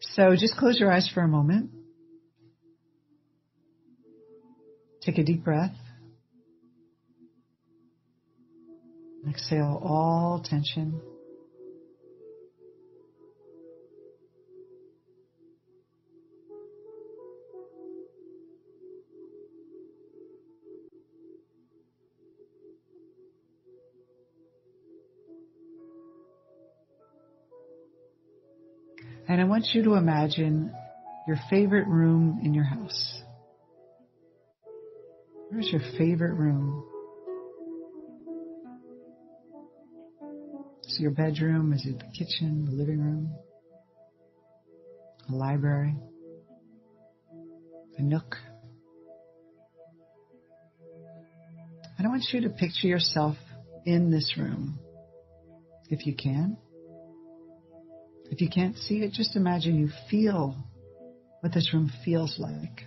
So just close your eyes for a moment. Take a deep breath. Exhale all tension. And I want you to imagine your favorite room in your house. Where's your favorite room? Is it your bedroom, is it the kitchen, the living room, the library, the nook? And I want you to picture yourself in this room, if you can. If you can't see it, just imagine you feel what this room feels like.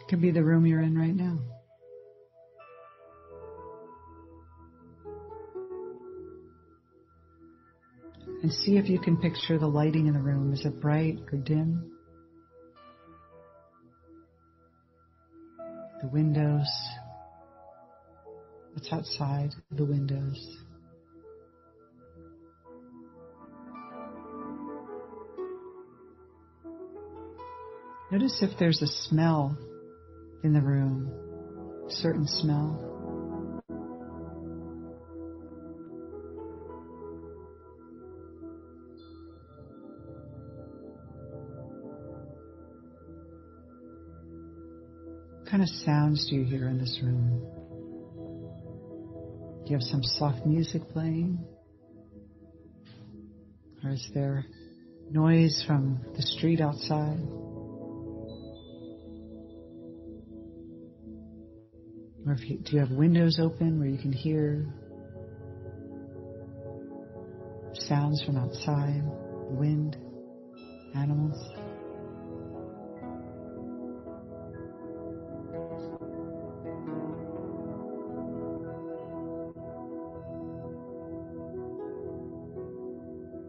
It could be the room you're in right now. And see if you can picture the lighting in the room. Is it bright or dim? The windows, what's outside the windows. Notice if there's a smell in the room, a certain smell. What kind of sounds do you hear in this room? Do you have some soft music playing? Or is there noise from the street outside? Or if you, do you have windows open where you can hear sounds from outside, wind, animals?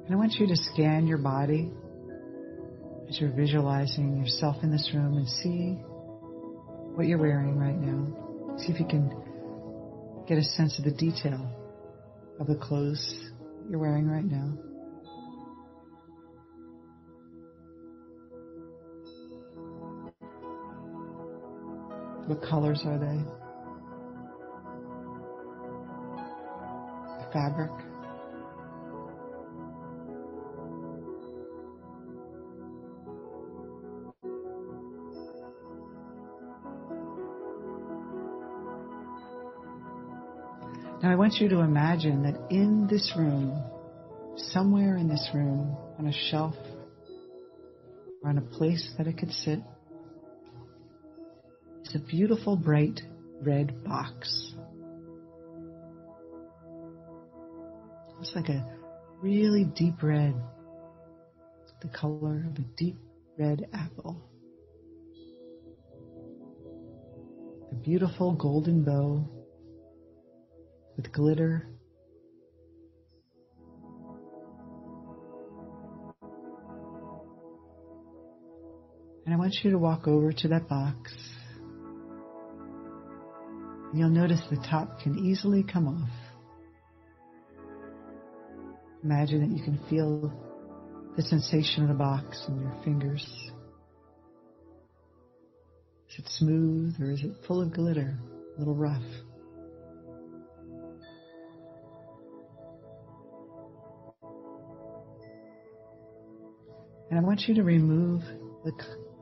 And I want you to scan your body as you're visualizing yourself in this room and see what you're wearing right now. See if you can get a sense of the detail of the clothes you're wearing right now. What colors are they? The fabric. Now I want you to imagine that in this room, somewhere in this room, on a shelf or on a place that it could sit, is a beautiful bright red box. It's like a really deep red, the color of a deep red apple. A beautiful golden bow with glitter. And I want you to walk over to that box. And you'll notice the top can easily come off. Imagine that you can feel the sensation of the box in your fingers. Is it smooth or is it full of glitter, a little rough? And I want you to remove the,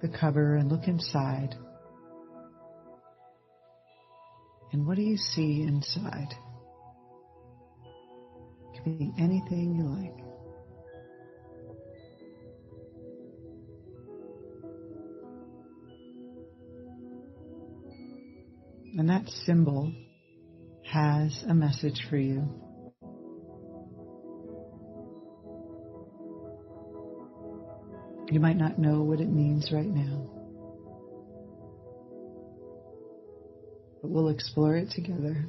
the cover and look inside. And what do you see inside? It can be anything you like. And that symbol has a message for you. You might not know what it means right now. But we'll explore it together.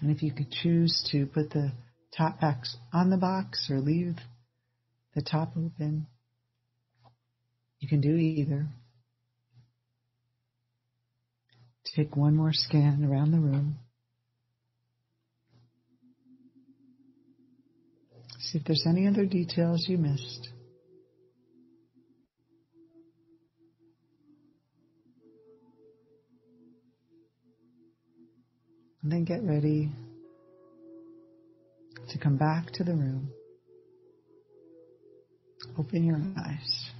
And if you could choose to put the top box on the box or leave the top open, you can do either. Take one more scan around the room. See if there's any other details you missed. And then get ready to come back to the room. Open your eyes.